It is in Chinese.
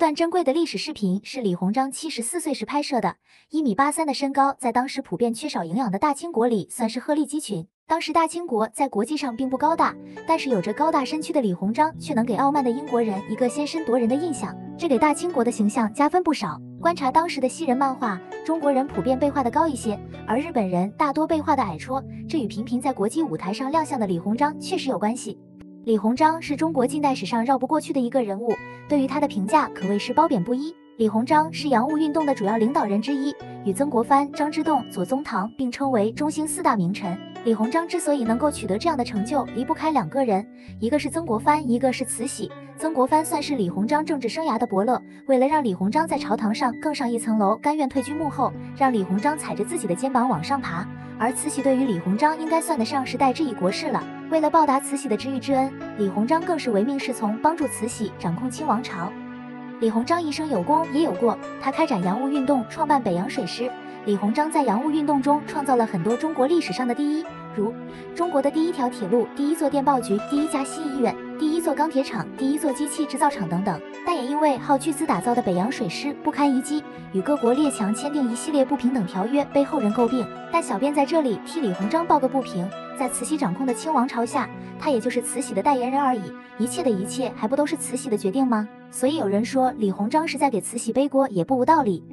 段珍贵的历史视频是李鸿章七十四岁时拍摄的。一米八三的身高，在当时普遍缺少营养的大清国里算是鹤立鸡群。当时大清国在国际上并不高大，但是有着高大身躯的李鸿章却能给傲慢的英国人一个先声夺人的印象，这给大清国的形象加分不少。观察当时的西人漫画，中国人普遍被画的高一些，而日本人大多被画的矮戳，这与频频在国际舞台上亮相的李鸿章确实有关系。李鸿章是中国近代史上绕不过去的一个人物，对于他的评价可谓是褒贬不一。李鸿章是洋务运动的主要领导人之一，与曾国藩、张之洞、左宗棠并称为中兴四大名臣。李鸿章之所以能够取得这样的成就，离不开两个人，一个是曾国藩，一个是慈禧。曾国藩算是李鸿章政治生涯的伯乐，为了让李鸿章在朝堂上更上一层楼，甘愿退居幕后，让李鸿章踩着自己的肩膀往上爬。而慈禧对于李鸿章应该算得上是代之以国事了。为了报答慈禧的知遇之恩，李鸿章更是唯命是从，帮助慈禧掌控清王朝。李鸿章一生有功也有过，他开展洋务运动，创办北洋水师。李鸿章在洋务运动中创造了很多中国历史上的第一，如中国的第一条铁路、第一座电报局、第一家西医院、第一座钢铁厂、第一座机器制造厂等等。但也因为耗巨资打造的北洋水师不堪一击，与各国列强签订一系列不平等条约，被后人诟病。但小编在这里替李鸿章抱个不平，在慈禧掌控的清王朝下，他也就是慈禧的代言人而已，一切的一切还不都是慈禧的决定吗？所以有人说李鸿章是在给慈禧背锅，也不无道理。